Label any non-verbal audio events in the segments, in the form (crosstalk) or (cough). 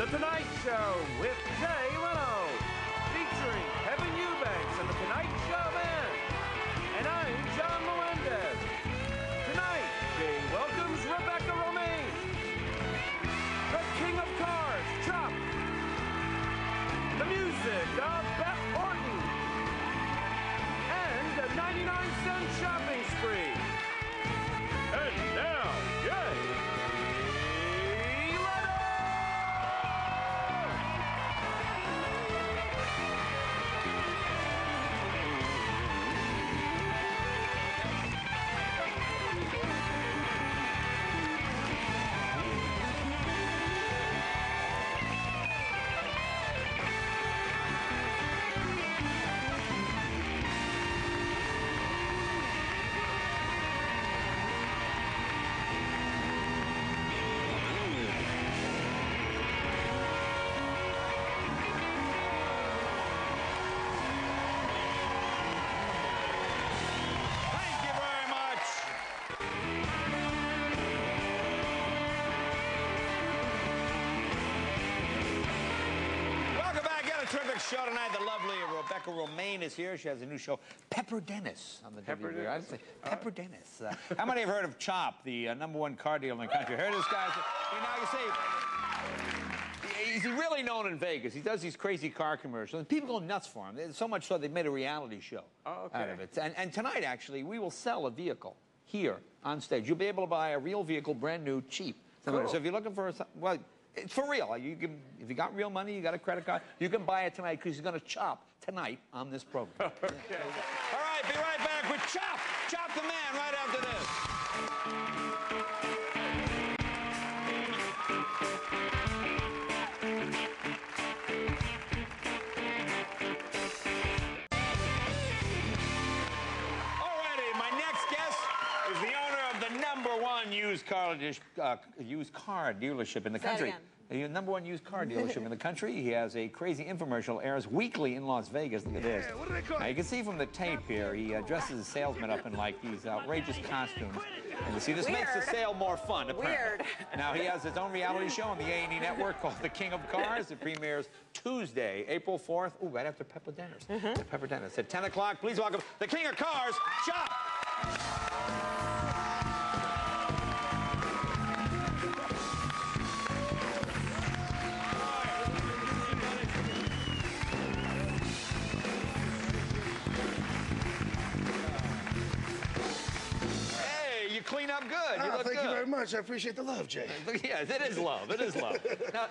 The Tonight Show with Jay Leno, show tonight. The lovely Rebecca Romijn is here. She has a new show, Pepper Dennis, on the Pepper WB. Dennis? Pepper Dennis. Uh, how many have heard of Chop, the uh, number one car dealer in the country? Heard this guy? You know, you see, he's really known in Vegas. He does these crazy car commercials, and people go nuts for him. So much so they've made a reality show Oh, okay. out of it. And, and tonight, actually, we will sell a vehicle here on stage. You'll be able to buy a real vehicle, brand new, cheap. Cool. So if you're looking for a, well, for real. You can, if you got real money, you got a credit card, you can buy it tonight because he's going to chop tonight on this program. okay. All right, be right back with Chop, Chop the Man, right after this. Car, uh, used car dealership in the Say country. again. The number one used car dealership in the country. He has a crazy infomercial, airs weekly in Las Vegas. Look at this. what do they call Now, you can see from the tape here, he uh, dresses a salesman up in like these outrageous costumes. And you see, this makes the sale more fun, apparently. Weird. Now, he has his own reality show on the A&E network called The King of Cars. It premieres Tuesday, April 4th. Ooh, right after Pepper Dennis. Mm-hmm. Pepper Dennis at 10 o'clock. Please welcome the King of Cars, Chop. You clean up good. You Ah, look thank good. you very much. I appreciate the love, Jay. (laughs) Yes, it is love. It is love. (laughs) now,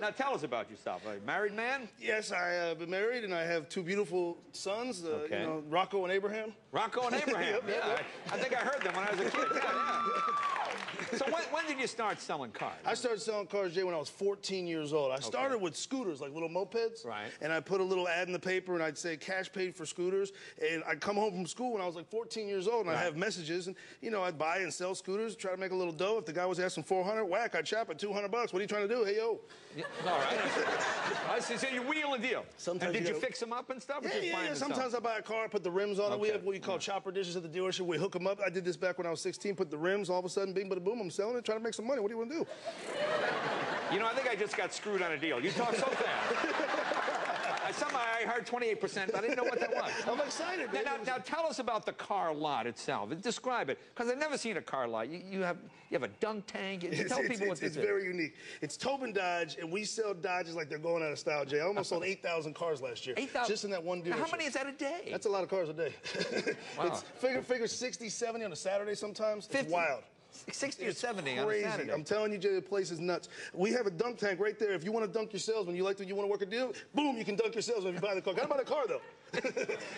now, tell us about yourself. A married man? Yes, I have been married and I have two beautiful sons, uh, Okay. you know, Rocco and Abraham. Rocco and (laughs) Abraham. Yep, yeah, yep. I, I think I heard them when I was a kid. Yeah, yeah. So when, when did you start selling cars? I started selling cars, Jay, when I was 14 years old. I started with scooters, like little mopeds. Right. And I put a little ad in the paper and I'd say cash paid for scooters. And I'd come home from school when I was like 14 years old and I'd have messages and, you know, I'd buy and sell scooters, try to make a little dough. If the guy was asking 400, whack, I'd chop at 200 bucks. What are you trying to do? Hey, yo. Yeah, all right. I see. So you wheel and deal. Sometimes and did you you, gotta- fix them up and stuff? or Yeah, just yeah, yeah. them and sell Sometimes I buy a car, put the rims on it. We Okay. have what you call chopper dishes at the dealership. We hook them up. I did this back when I was 16. Put the rims. All of a sudden, bing, bada boom. I'm selling it, trying to make some money. What do you want to do? You know, I think I just got screwed on a deal. You talk so fast. (laughs) I, somehow I heard 28%. but I didn't know what that was. (laughs) I'm excited, Now, now, now tell us about the car lot itself. Describe it, because I've never seen a car lot. You, you have you have a dunk tank. It's, tell it's- people what it's- this it's very unique. It's Towbin Dodge, and we sell Dodges like they're going out of style, Jay. I almost sold 8,000 cars last year. 8,000? Just in that one Now, dealership. How many is that a day? That's a lot of cars a day. (laughs) Wow. It's figure, figure 60, 70 on a Saturday sometimes. 50. It's wild. 60 or It's 70 on a crazy. Saturday. I'm telling you, Jay, the place is nuts. We have a dunk tank right there. If you want to dunk your salesman, you like to, you want to work a deal, boom, you can dunk your salesman if you buy the car. Gotta buy the car though. (laughs)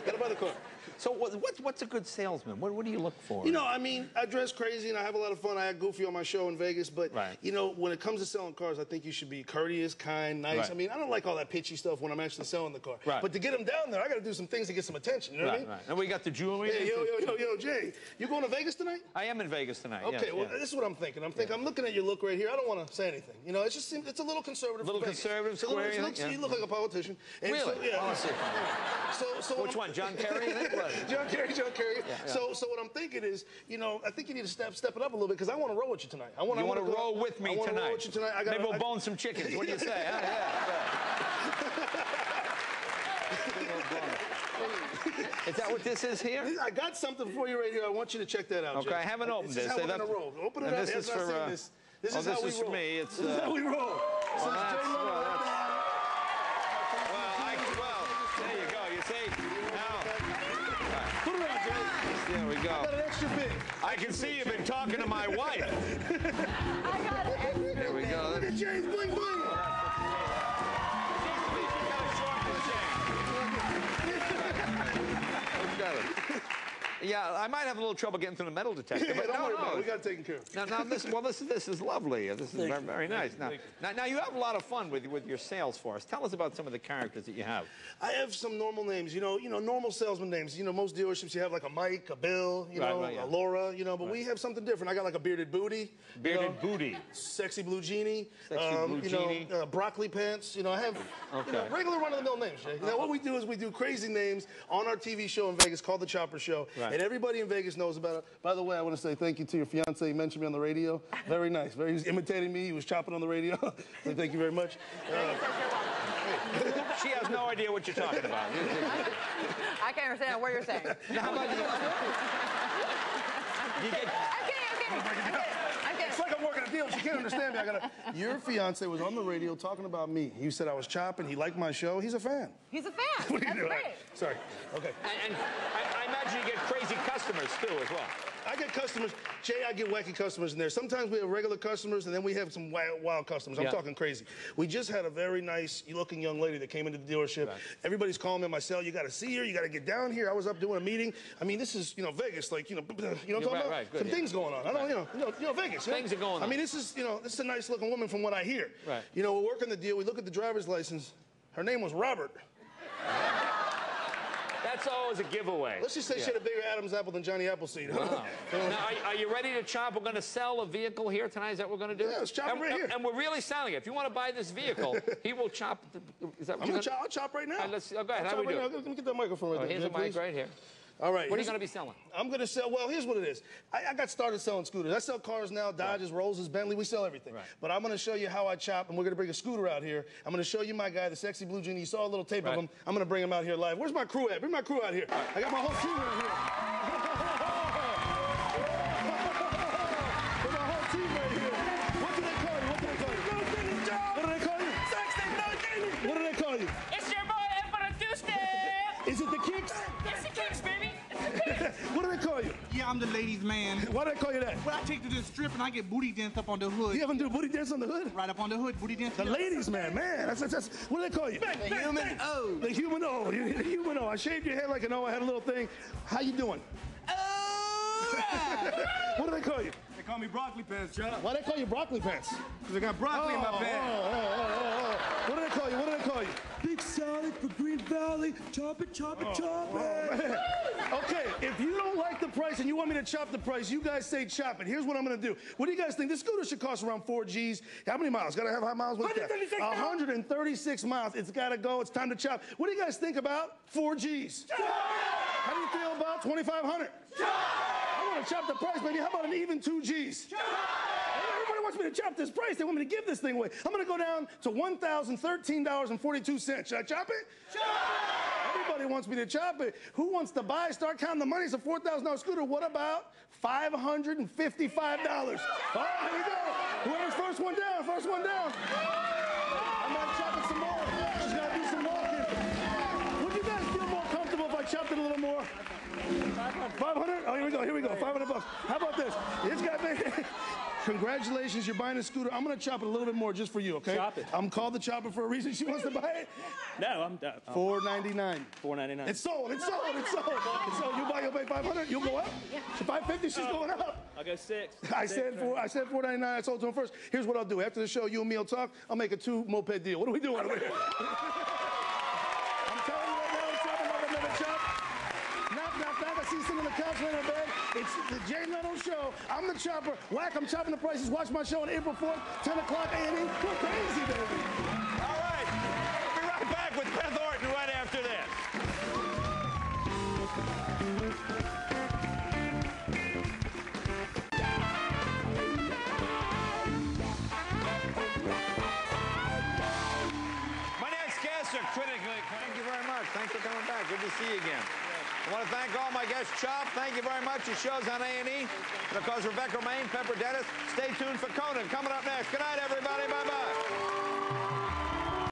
Gotta buy the car. So what, what's, what's a good salesman? What, what do you look for? You know, I mean, I dress crazy and I have a lot of fun. I act goofy on my show in Vegas, but Right. you know, when it comes to selling cars, I think you should be courteous, kind, nice. Right. I mean, I don't like all that pitchy stuff when I'm actually selling the car. Right. But to get them down there, I got to do some things to get some attention. You know what I mean? right. And we got the jewelry. Hey, yo, yo, yo, yo, Jay, you going to Vegas tonight? I am in Vegas tonight. Okay, Okay, well, Yeah. this is what I'm thinking. I'm thinking. I'm looking at your look right here. I don't want to say anything. You know, it's just seems, it's a little conservative. Little Vegas. conservative, It's a little- square, you think? You look like a politician. And Really? So, yeah. Oh, So, so Which I'm- one, John Kerry? I? (laughs) John Kerry, John Kerry. yeah. So, so what I'm thinking is, you know, I think you need to step step it up a little bit because I want to roll with you tonight. I want. You I want to go- roll with me I tonight? Roll with you tonight. I got. Maybe we'll bone some chickens. What do you say? huh? Yeah, yeah. Is that what this is here? I got something for you right here. I want you to check that out. Okay, Jay. I haven't opened this. this. Is how we're roll. Open it and up. this is has not for, uh, this. This oh, is this how we is for roll. me. It's, this is uh, how we roll. Well, Since that's, Jay well, Leno- that's, well, I, well, there you go. You see? Now, Put it on, Jay. there we Got go. an extra big. I can see you've been talking to my wife. (laughs) I got extra There we go. Look at Jay's Yeah, I might have a little trouble getting through the metal detector, (laughs) Yeah, but don't no, worry about it. no. We got it taken care of. Now, now this, well, this, this is lovely. This is very, very nice. Now, now, now, you have a lot of fun with, with your sales force. Tell us about some of the characters that you have. I have some normal names, you know, you know, normal salesman names. You know, most dealerships you have like a Mike, a Bill, you Right, know, right, yeah. a Laura, you know, but we have something different. I got like a bearded booty, you Bearded know, booty. sexy blue genie, um, Sexy blue you know, genie. uh, broccoli pants. You know, I have you know, regular run-of-the-mill names. Jay. Now, what we do is we do crazy names on our TV show in Vegas called The Chopper Show, Right. And everybody in Vegas knows about it. By the way, I want to say thank you to your fiance. He mentioned me on the radio. Very nice. Very, he was imitating me. He was chopping on the radio. (laughs) so thank you very much. Uh, (laughs) She has no idea what you're talking about. I can't understand what you're saying. (laughs) Now, how about you? You get, I'm kidding, I'm kidding. I'm kidding. I'm It's like I'm working a deal. She can't understand me. I gotta. Your fiance was on the radio talking about me. You said I was chopping. He liked my show. He's a fan. He's a fan. What are you That's doing? great. Sorry. Okay. and, and I, I imagine you get crazy customers too, as well. I get customers. Jay, I get wacky customers in there. Sometimes we have regular customers, and then we have some wild, wild customers. I'm Yeah. talking crazy. We just had a very nice looking young lady that came into the dealership. Right. Everybody's calling me on my cell. You got to see her. You got to get down here. I was up doing a meeting. I mean, this is you know Vegas, like you know, (clears throat) you know what I'm talking right, about? right, good, some yeah. things going on. I don't, you know, you know, you know Vegas. you know? Things are going on. I mean, this is you know, this is a nice looking woman from what I hear. Right. You know, we're working the deal. We look at the driver's license. Her name was Robert. That's always a giveaway. Let's just say Yeah. she had a bigger Adam's apple than Johnny Appleseed. Wow. (laughs) now, are, are you ready to chop? We're going to sell a vehicle here tonight. Is that what we're going to do? Yeah, let's chop it and, right and- here. And we're really selling it. If you want to buy this vehicle, (laughs) he will chop. The, is that what I'm going to chop? I'll chop right now. Right, let's- oh, go ahead. I'll How chop we right do now. Let me get that microphone right Oh, there. here's a mic please. right here. All right. What are you going to be selling? I'm gonna sell. Well, here's what it is. I, I got started selling scooters. I sell cars now, Dodges, Rollses, Bentley. We sell everything. Right. But I'm gonna show you how I chop, and we're gonna bring a scooter out here. I'm gonna show you my guy, the sexy blue genie. You saw a little tape Right. of him. I'm gonna bring him out here live. Where's my crew at? Bring my crew out here. I got my whole team right here. Ladies' man. Why do they call you that? Well, I take to the strip and I get booty dance up on the hood. You haven't do booty dance on the hood? Right up on the hood, booty dance. The ladies, man, man. That's, that's, that's what do they call you? The human O. The human O. You- The human O. I shaved your head like an O. I had a little thing. How you doing? (laughs) What do they call you? They call me broccoli pants, Chuck. Why they call you broccoli pants? Because I got broccoli in Oh, my oh, bag. Oh, oh, oh, oh, oh. What do they call you? What do they call you? Big salad for Green Valley. Chop it, chop it, oh, chop oh, Man. Okay, if you don't like the price and you want me to chop the price, you guys say chop it. Here's what I'm gonna do. What do you guys think? This scooter should cost around four G's. How many miles? Gotta have high miles? What's that? 136,000. 136 miles. It's gotta go. It's time to chop. What do you guys think about four G's? Chop! How do you feel about 2,500? Chop! I wanna chop the price, baby. How about an even two G's? Chop! Everybody wants me to chop this price. They want me to give this thing away. I'm gonna go down to $1,013.42. Should I chop it? Everybody wants me to chop it. Who wants to buy? Start counting the money. It's a $4,000 scooter. What about $555? All right, here we go. Whoever's first one down, first one down. I'm gonna chop it some more. She's gotta do some walking. Would you guys feel more comfortable if I chopped it a little more? 500? Oh, here we go, here we go. 500 bucks. How about this? It's got me. Congratulations, you're buying a scooter. I'm gonna chop it a little bit more just for you, okay? Chop it. I'm called the chopper for a reason. She wants to buy it. (laughs) No, I'm done. Four ninety nine. Four ninety nine. It's sold. It's sold. It's sold. It's sold. You buy, you'll pay five hundred. You'll go up. Five fifty. She's going up. I'll go six. I Six, said four. I said four ninety nine. I sold to him first. Here's what I'll do. After the show, you and me will talk. I'll make a two moped deal. What are we doing over here? (laughs) I'm telling you right now, I'm chopping like I've. Knock, knock, knock. I see see sitting on the couch laying in bed. It's the Jay Leno Show. I'm the chopper. Whack, I'm chopping the prices. Watch my show on April 4th, 10 o'clock A&E. Go crazy, baby. All right. We'll be right back with Beth Orton right after this. My next guests are critically. Thank you very much. Thanks for coming back. Good to see you again. I want to thank all my guests. Chop, thank you very much. Your show's on A&E. And of course, Rebecca Romijn, Pepper Dennis. Stay tuned for Conan coming up next. Good night, everybody. Bye-bye.